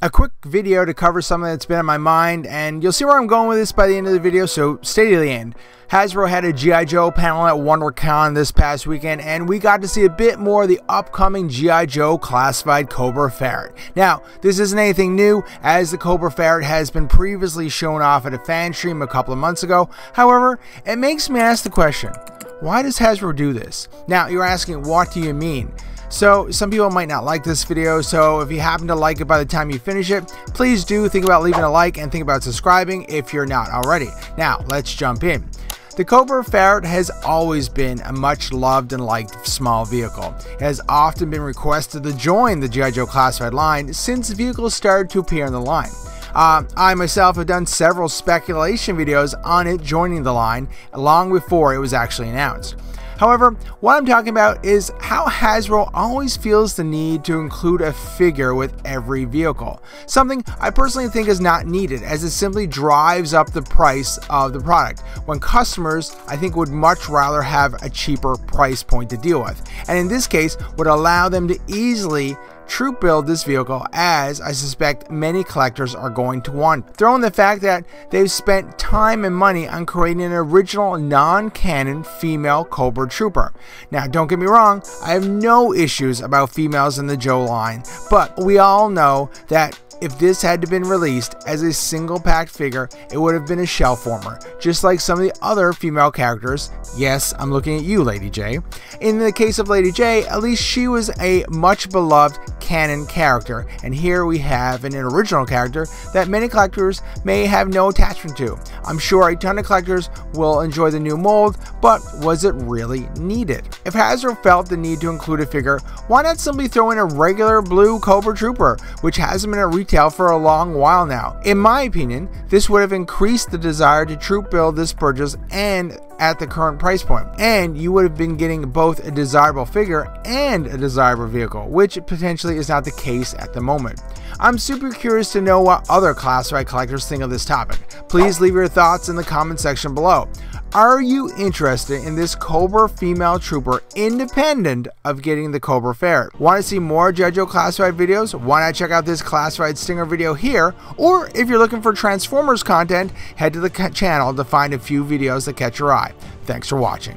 a quick video to cover something that's been on my mind, and you'll see where I'm going with this by the end of the video, so stay to the end. Hasbro had a G.I. Joe panel at WonderCon this past weekend, and we got to see a bit more of the upcoming G.I. Joe classified Cobra Ferret. Now, this isn't anything new, as the Cobra Ferret has been previously shown off at a fan stream a couple of months ago. However, it makes me ask the question, why does Hasbro do this? Now, you're asking, what do you mean? So some people might not like this video, so if you happen to like it by the time you finish it, please do think about leaving a like and think about subscribing if you're not already. Now, let's jump in. The Cobra Ferret has always been a much loved and liked small vehicle. It has often been requested to join the G.I. Joe classified line since vehicles started to appear in the line. Uh, I myself have done several speculation videos on it joining the line long before it was actually announced. However, what I'm talking about is how Hasbro always feels the need to include a figure with every vehicle. Something I personally think is not needed as it simply drives up the price of the product when customers I think would much rather have a cheaper price point to deal with. And in this case would allow them to easily troop build this vehicle as I suspect many collectors are going to want. Throw in the fact that they've spent time and money on creating an original non-canon female Cobra Trooper. Now don't get me wrong, I have no issues about females in the Joe line, but we all know that if this had to been released as a single pack figure, it would have been a shelf warmer, just like some of the other female characters. Yes, I'm looking at you, Lady Jaye. In the case of Lady Jaye, at least she was a much beloved canon character, and here we have an original character that many collectors may have no attachment to. I'm sure a ton of collectors will enjoy the new mold, but was it really needed? If Hasbro felt the need to include a figure, why not simply throw in a regular blue Cobra Trooper, which hasn't been at retail for a long while now? In my opinion, this would have increased the desire to troop build this purchase and at the current price. And you would have been getting both a desirable figure and a desirable vehicle, which potentially is not the case at the moment. I'm super curious to know what other classified collectors think of this topic. Please leave your thoughts in the comment section below. Are you interested in this Cobra female trooper independent of getting the Cobra Ferret? Want to see more. Joe classified videos? Why not check out this classified stinger video here? Or if you're looking for Transformers content, head to the channel to find a few videos that catch your eye. Thanks for watching.